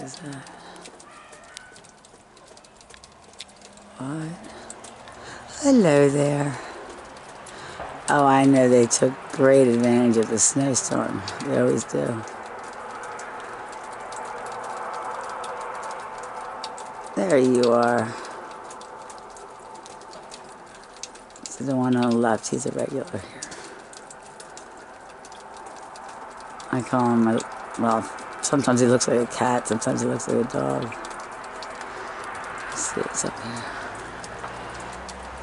is that? What? Hello there. Oh, I know they took great advantage of the snowstorm. They always do. There you are. So the one on the left, he's a regular here. I call him a, well, sometimes he looks like a cat, sometimes he looks like a dog. Let's see up here.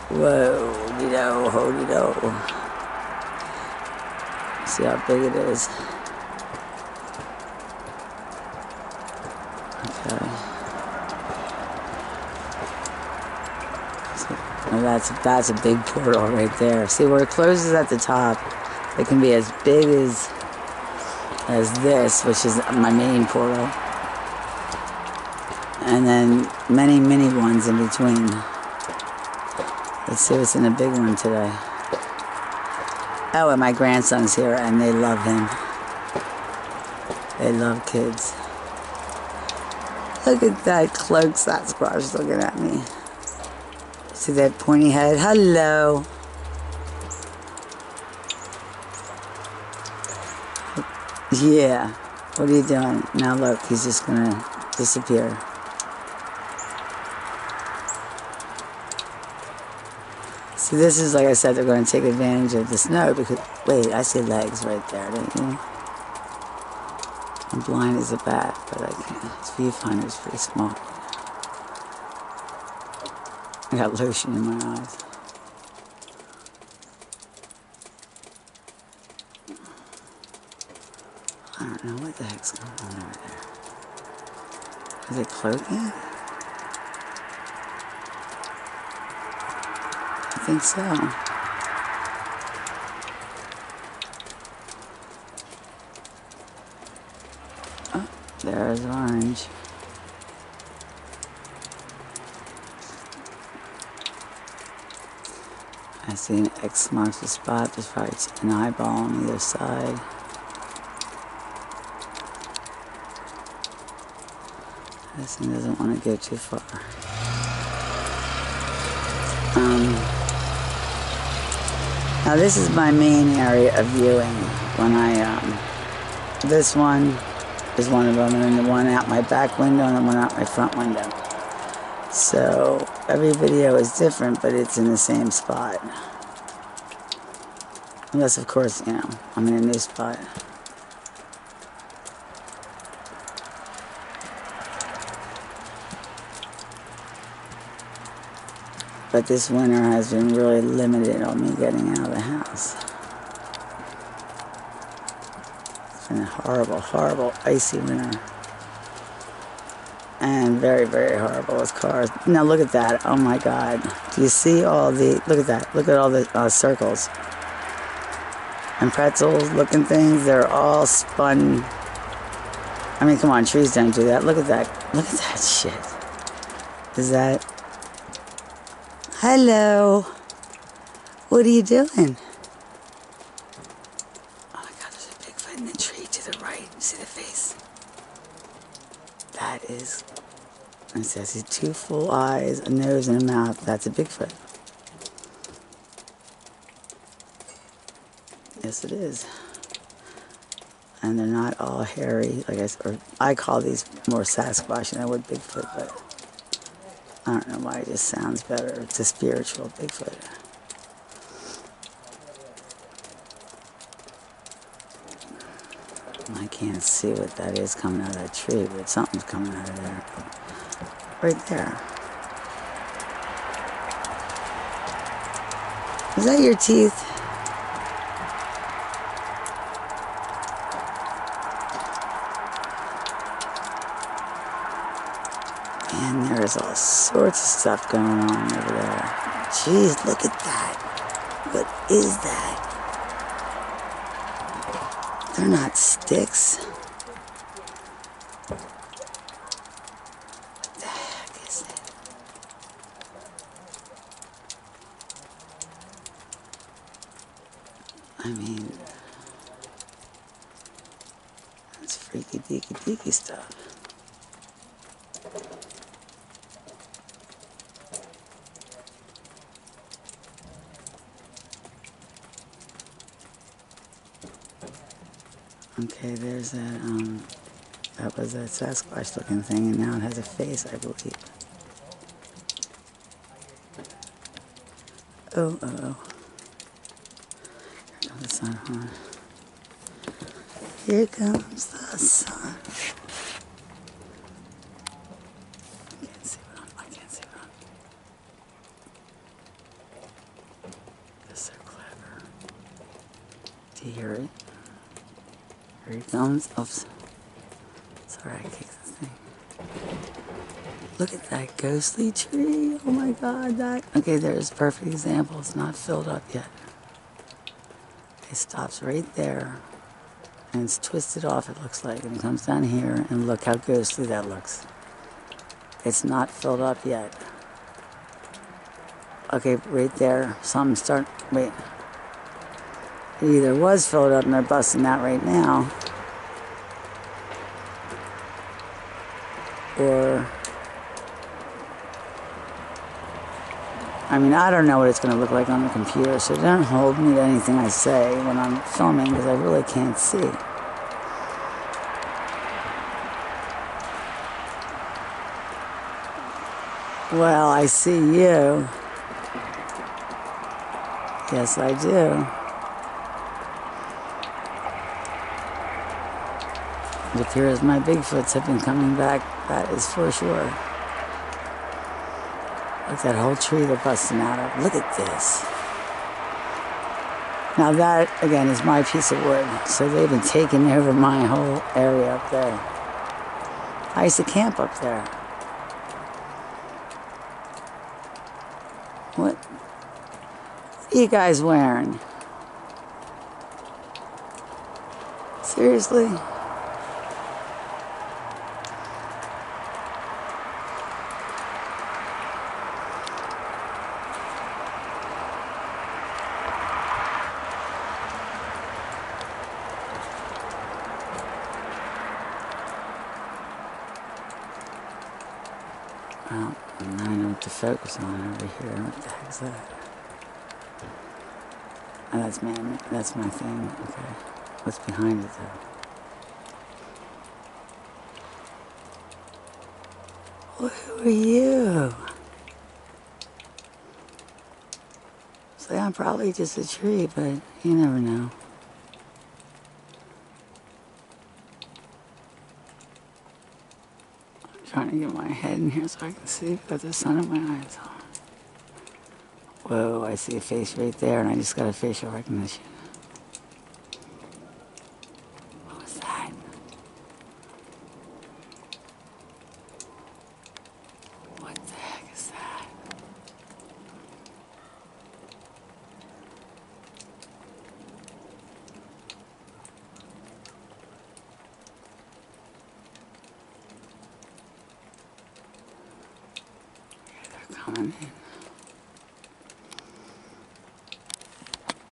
Whoa, holy do. See how big it is. Okay. So, that's that's a big portal right there. See where it closes at the top. It can be as big as as this, which is my main portal, and then many many ones in between. Let's see what's in the big one today. Oh, and my grandson's here, and they love him. They love kids. Look at that cloak Sasquatch looking at me. See that pointy head? Hello. Yeah. What are you doing? Now look, he's just gonna disappear. See, this is like I said, they're going to take advantage of the snow because, wait, I see legs right there, don't you? I'm blind as a bat, but I can't. This viewfinder is pretty small. I got lotion in my eyes. I what the heck's going on over there. Is it cloaking? I think so. Oh, there's orange. I see an X marks the spot. There's probably an eyeball on either side. This one doesn't want to go too far. Um, now this is my main area of viewing when I, um, this one is one of them, and then the one out my back window and the one out my front window. So every video is different, but it's in the same spot. Unless, of course, you know, I'm in a new spot. But this winter has been really limited on me getting out of the house. It's been a horrible, horrible, icy winter. And very, very horrible with cars. Now look at that. Oh my God. Do you see all the, look at that. Look at all the uh, circles. And pretzels looking things. They're all spun. I mean, come on, trees don't do that. Look at that. Look at that shit. Is that, Hello. What are you doing? Oh my god, there's a Bigfoot in the tree to the right. See the face? That is. It says he's two full eyes, a nose, and a mouth. That's a Bigfoot. Yes, it is. And they're not all hairy, like I, or I call these more Sasquatch than I would Bigfoot, but I don't know why it just sounds better. It's a spiritual Bigfoot. I can't see what that is coming out of that tree, but something's coming out of there. Right there. Is that your teeth? Man, there's all sorts of stuff going on over there. Jeez, look at that. What is that? They're not sticks. What the heck is? I mean, that's freaky deaky deaky stuff. Okay, there's that, um, that was a Sasquatch looking thing, and now it has a face, I believe. Oh, oh, oh. Here comes the sun. Here comes the sun. I can't see what I'm, I can't see what I'm. They're so clever. Do you hear it? He comes. Oops. Sorry, I kicked thing. Look at that ghostly tree. Oh my god, that. Okay, there's perfect example. It's not filled up yet. It stops right there. And it's twisted off, it looks like. And it comes down here, and look how ghostly that looks. It's not filled up yet. Okay, right there. Something start. Wait. It either was filled up and they're busting out right now. Or. I mean, I don't know what it's going to look like on the computer, so don't hold me to anything I say when I'm filming because I really can't see. Well, I see you. Yes, I do. It appears my Bigfoots have been coming back, that is for sure. Look at that whole tree they're busting out of. Look at this. Now that, again, is my piece of wood. So they've been taking over my whole area up there. I used to camp up there. What are you guys wearing? Seriously? Well, now I know what to focus on over here. What the heck's that? Oh, that's man. That's my thing. Okay. What's behind it though? Well, who are you? Say I'm probably just a tree, but you never know. I'm trying to get my head in here so I can see, but the sun in my eyes. Whoa, I see a face right there, and I just got a facial recognition. What was that? What the heck is that? They're coming in.